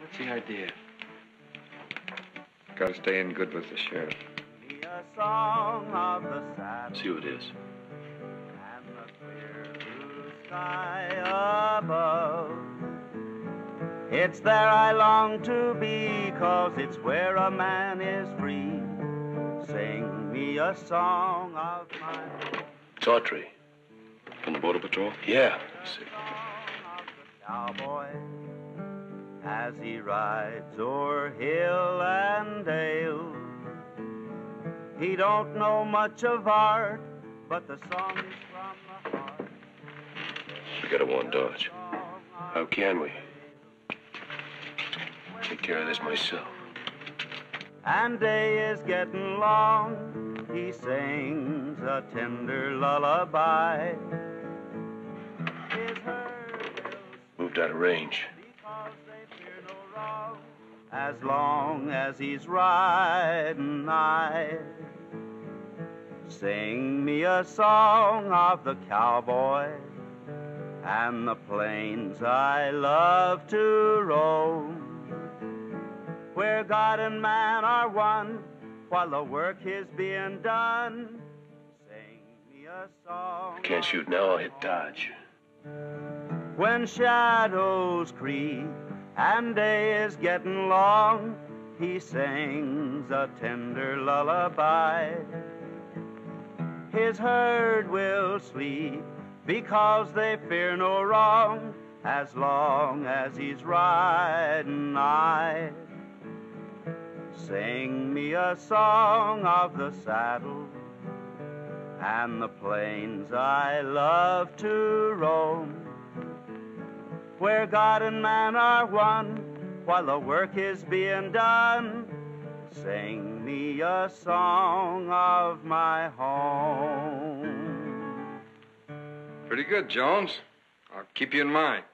What's the idea? Gotta stay in good with the sheriff. Me a song of the saddle See who it is. and the clear blue sky above. It's there I long to be, cause it's where a man is free. Sing me a song of my It's Autry. From the Border Patrol? Yeah. See. As he rides o'er hill and dale. He don't know much of art, but the song is from the heart. We gotta warn Dodge. How can we? Take care of this myself. and day is getting long. He sings a tender lullaby. Moved out of range. As long as he's riding nigh, sing me a song of the cowboy and the plains I love to roam where God and man are one while the work is being done. Sing me a song. Can't shoot now, I'll hit Dodge. When shadows creep and day is getting long, he sings a tender lullaby. His herd will sleep because they fear no wrong as long as he's riding nigh. Sing me a song of the saddle and the plains I love to roam, where God and man are one while the work is being done. Sing me a song of my home. Pretty good, Jones. I'll keep you in mind.